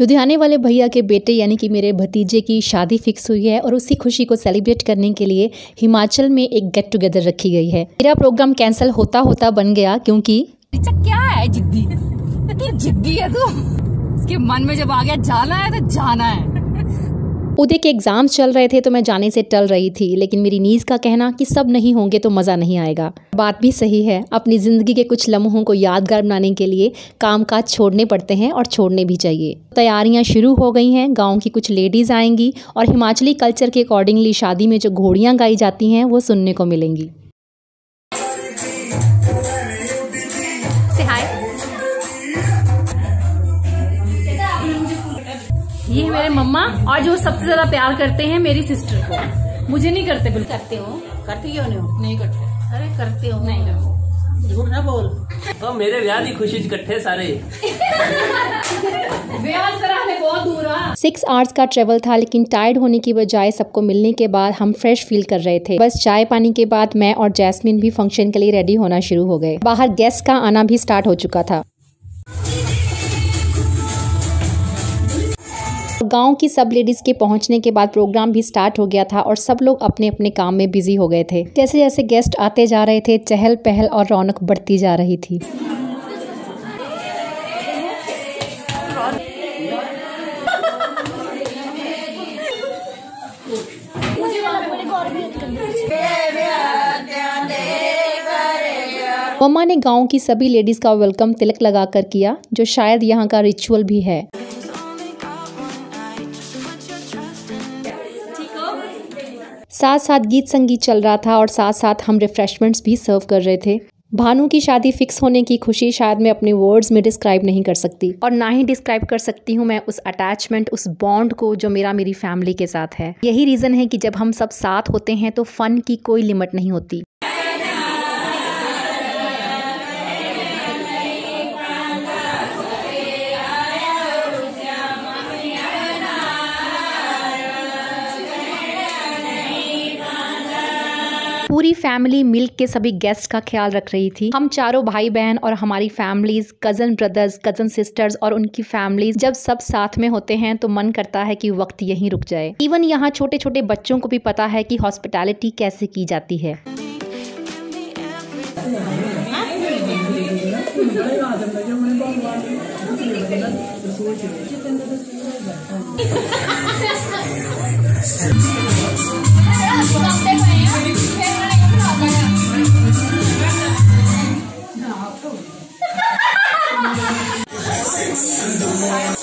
लुधियाने वाले भैया के बेटे यानी कि मेरे भतीजे की शादी फिक्स हुई है और उसी खुशी को सेलिब्रेट करने के लिए हिमाचल में एक गेट टुगेदर रखी गई है। मेरा प्रोग्राम कैंसिल होता होता बन गया क्योंकि क्या है जिद्दी? तू जिद्दी है तू। उसके मन में जब आ गया जाना है तो जाना है। उदय के एग्ज़ाम्स चल रहे थे तो मैं जाने से टल रही थी, लेकिन मेरी नीज का कहना कि सब नहीं होंगे तो मज़ा नहीं आएगा। बात भी सही है, अपनी ज़िंदगी के कुछ लम्हों को यादगार बनाने के लिए काम काज छोड़ने पड़ते हैं और छोड़ने भी चाहिए। तैयारियाँ शुरू हो गई हैं, गाँव की कुछ लेडीज़ आएँगी और हिमाचली कल्चर के अकॉर्डिंगली शादी में जो घोड़ियाँ गाई जाती हैं, वो सुनने को मिलेंगी। मेरे मम्मा और जो सबसे ज़्यादा प्यार करते हैं मेरी सिस्टर को। मुझे नहीं करते बिल्कुल। करते हो? करती क्यों नहीं हो? नहीं करते। अरे करते हो। नहीं झूठ ना बोल। तो मेरे ब्याह की खुशी इकट्ठे सारे। सिक्स आवर्स का ट्रेवल था लेकिन टायर्ड होने की बजाय सबको मिलने के बाद हम फ्रेश फील कर रहे थे। बस चाय पानी के बाद मैं और जैस्मिन भी फ़ंक्शन के लिए रेडी होना शुरू हो गए। बाहर गेस्ट का आना भी स्टार्ट हो चुका था। गाँव की सब लेडीज़ के पहुँचने के बाद प्रोग्राम भी स्टार्ट हो गया था और सब लोग अपने अपने काम में बिज़ी हो गए थे। जैसे जैसे गेस्ट आते जा रहे थे चहल पहल और रौनक बढ़ती जा रही थी। मम्मा ने गाँव की सभी लेडीज़ का वेलकम तिलक लगाकर किया, जो शायद यहाँ का रिचुअल भी है। साथ साथ गीत संगीत चल रहा था और साथ साथ हम रिफ्रेशमेंट्स भी सर्व कर रहे थे। भानु की शादी फिक्स होने की खुशी शायद मैं अपने वर्ड्स में डिस्क्राइब नहीं कर सकती। और ना ही डिस्क्राइब कर सकती हूँ मैं उस अटैचमेंट उस बॉन्ड को जो मेरा मेरी फैमिली के साथ है। यही रीज़न है कि जब हम सब साथ होते हैं तो फन की कोई लिमिट नहीं होती। पूरी फैमिली मिल के सभी गेस्ट का ख्याल रख रही थी हम चारों भाई बहन और हमारी families cousin brothers cousin sisters और उनकी फैमिलीज़ जब सब साथ में होते हैं तो मन करता है कि वक्त यहीं रुक जाए इवन यहाँ छोटे छोटे बच्चों को भी पता है कि हॉस्पिटैलिटी कैसे की जाती है Six in the morning.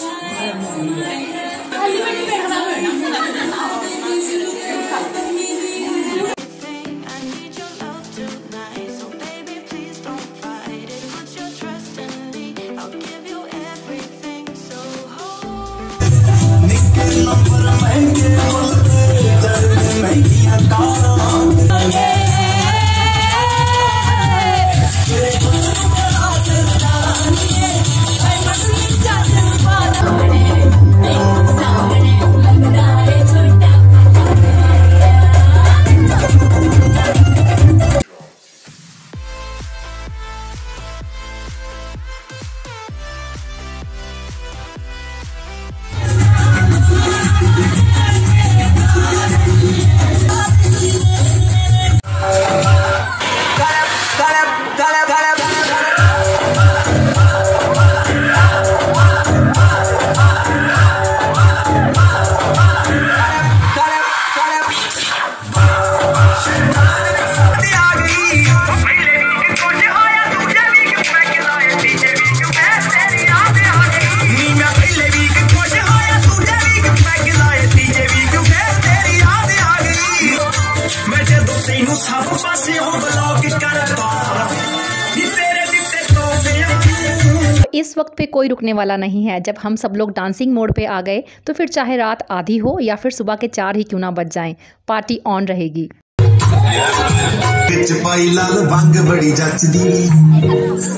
वक्त पे कोई रुकने वाला नहीं है। जब हम सब लोग डांसिंग मोड पे आ गए तो फिर चाहे रात आधी हो या फिर सुबह के चार ही क्यों ना बच जाएँ, पार्टी ऑन रहेगी।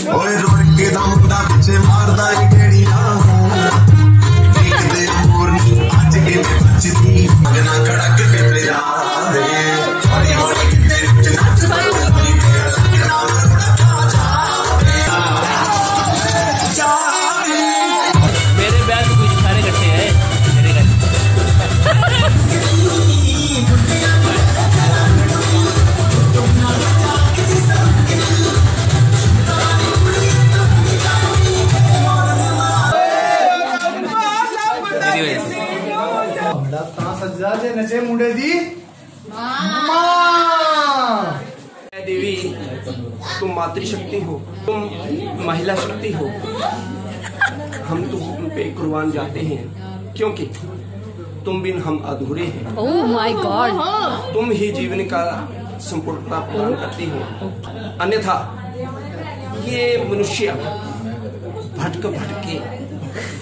ओए तुम मातृशक्ति हो तुम महिला शक्ति हो। हम तुम पे कुर्बान जाते हैं क्योंकि तुम बिन हम अधूरे हैं। ओह माय गॉड तुम ही जीवन का संपूर्णता प्रदान करती हो। अन्यथा ये मनुष्य भटक भटके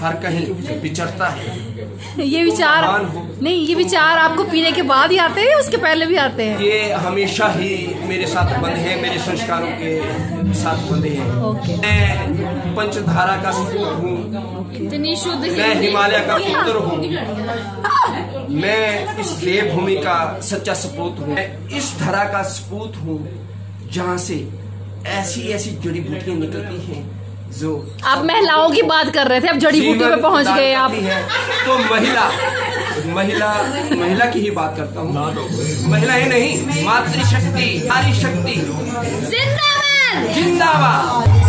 हर कहीं विचरता है। ये विचार नहीं ये विचार आपको पीने के बाद ही आते हैं उसके पहले भी आते हैं? ये हमेशा ही मेरे साथ बंधे हैं मेरे संस्कारों के साथ बंधे हैं। मैं पंचधारा का सपूत हूँ। इतनी शुद्ध मैं हिमालय का पुत्र हूँ। मैं इस देवभूमि का सच्चा सपूत हूँ। मैं इस धरा का सपूत हूँ जहाँ से ऐसी ऐसी जड़ी बूटियाँ निकलती हैं जो आप महिलाओं की बात कर रहे थे अब जड़ी बूटी पे पहुँच गए आप। तो महिला महिला महिला की ही बात करता हूँ। महिला ही नहीं मातृशक्ति नारी शक्ति जिंदाबाद। जिंदाबाद।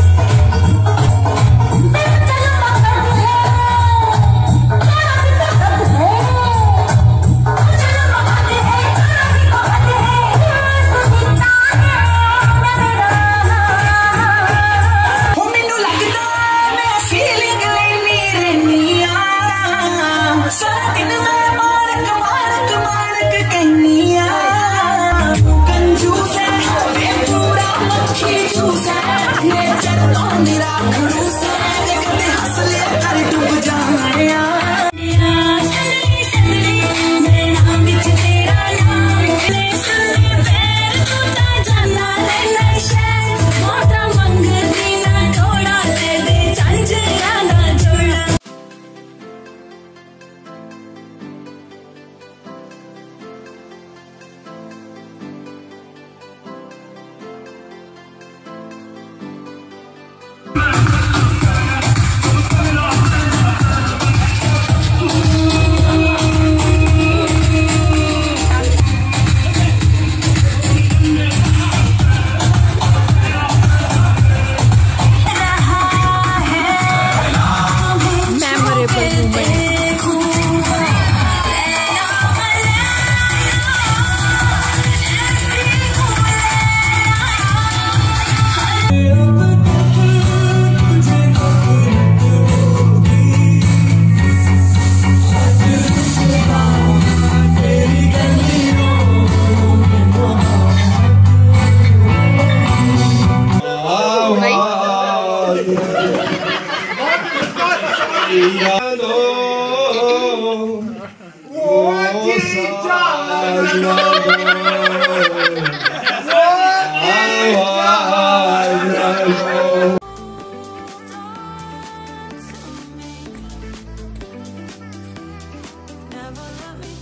I could memorable moment Never let me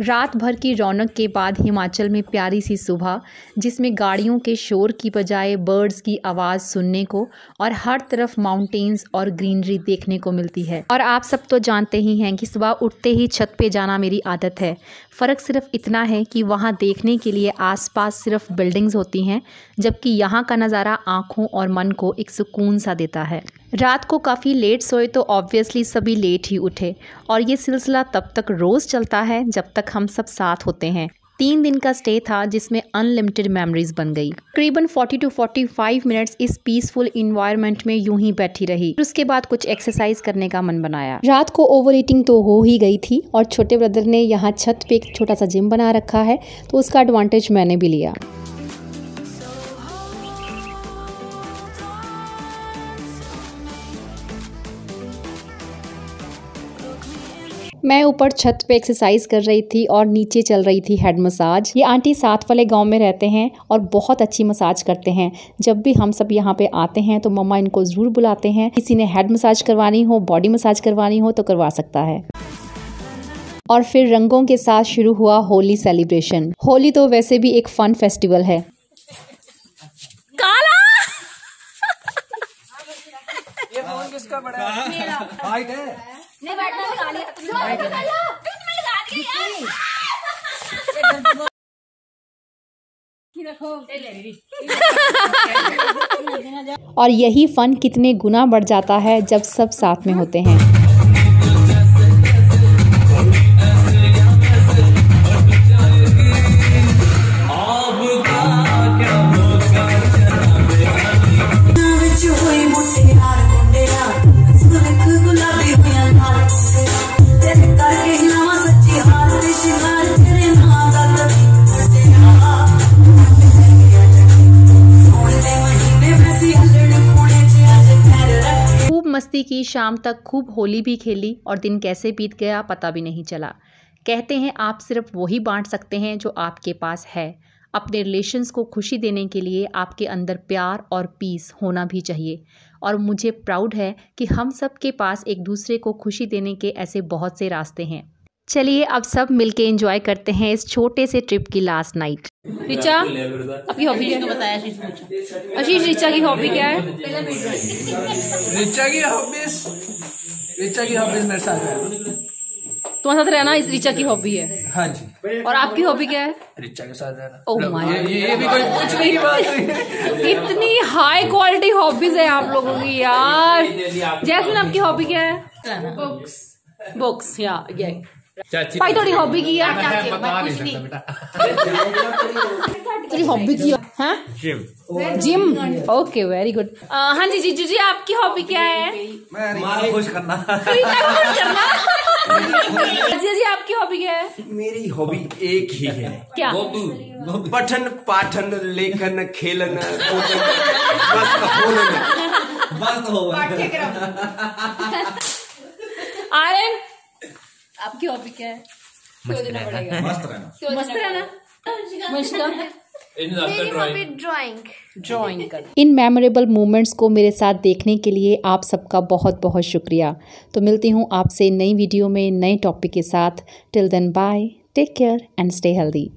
रात भर की रौनक के बाद हिमाचल में प्यारी सी सुबह, जिसमें गाड़ियों के शोर की बजाय बर्ड्स की आवाज़ सुनने को और हर तरफ़ माउंटेन्स और ग्रीनरी देखने को मिलती है। और आप सब तो जानते ही हैं कि सुबह उठते ही छत पे जाना मेरी आदत है। फ़र्क सिर्फ़ इतना है कि वहाँ देखने के लिए आसपास सिर्फ़ बिल्डिंग्स होती हैं, जबकि यहाँ का नज़ारा आँखों और मन को एक सुकून सा देता है। रात को काफ़ी लेट सोए तो ऑब्वियसली सभी लेट ही उठे। और ये सिलसिला तब तक रोज़ चलता है जब तक हम सब साथ होते हैं। तीन दिन का स्टे था जिसमें अनलिमिटेड मेमोरीज बन गई। करीबन 40 टू 45 मिनट्स इस पीसफुल इन्वायरमेंट में यूँ ही बैठी रही। फिर उसके बाद कुछ एक्सरसाइज करने का मन बनाया। रात को ओवर ईटिंग तो हो ही गई थी और छोटे ब्रदर ने यहाँ छत पे एक छोटा सा जिम बना रखा है तो उसका एडवांटेज मैंने भी लिया। मैं ऊपर छत पे एक्सरसाइज कर रही थी और नीचे चल रही थी हेड मसाज ये आंटी साथ वाले गाँव में रहते हैं और बहुत अच्छी मसाज करते हैं। जब भी हम सब यहाँ पे आते हैं तो मम्मा इनको ज़रूर बुलाते हैं। किसी ने हेड मसाज करवानी हो बॉडी मसाज करवानी हो तो करवा सकता है। और फिर रंगों के साथ शुरू हुआ होली सेलिब्रेशन होली तो वैसे भी एक फन फेस्टिवल है। काला! और यही फन कितने गुना बढ़ जाता है जब सब साथ में होते हैं। ਵਿੱਚ की शाम तक खूब होली भी खेली और दिन कैसे बीत गया पता भी नहीं चला। कहते हैं, आप सिर्फ़ वही बांट सकते हैं जो आपके पास है। अपने रिलेशन्स को खुशी देने के लिए आपके अंदर प्यार और पीस होना भी चाहिए। और मुझे प्राउड है कि हम सब के पास एक दूसरे को खुशी देने के ऐसे बहुत से रास्ते हैं। चलिए अब सब मिलके एंजॉय करते हैं इस छोटे से ट्रिप की लास्ट नाइट ऋचा आपकी हॉबी क्या बताया? आशीष ऋचा की हॉबी क्या है? रिचा की हॉबीज रिचा की हॉबीज मेरे साथ है। तुम्हारे साथ रहना इस ऋचा की हॉबी है। हाँ जी। और आपकी हॉबी क्या है? रिचा के साथ रहना। Oh मतलब ये, ये, ये भी कोई पूछने की बात हुई। इतनी हाई क्वालिटी हॉबीज है आप लोगों की यार। जैस्मिन आपकी हॉबी क्या है? बुक्स बुक्स या ये भाई थोड़ी हॉबी की है। तेरी हॉबी की है? Gym gym okay very good हाँ जी जीजू जी आपकी हॉबी क्या है? मैं खुश करना। रीता खुश करना। जीजू जी आपकी हॉबी क्या है? मेरी हॉबी एक ही है। क्या? पठन पाठन लेखन खेलन कूदन, मस्त होलन आर्यन आपकी हॉबी क्या? है मस्त रहना। मस्त रहना। मस्त इन मेमोरेबल मोमेंट्स को मेरे साथ देखने के लिए आप सबका बहुत बहुत शुक्रिया। तो मिलती हूँ आपसे नई वीडियो में नए टॉपिक के साथ। Till then bye take care and stay healthy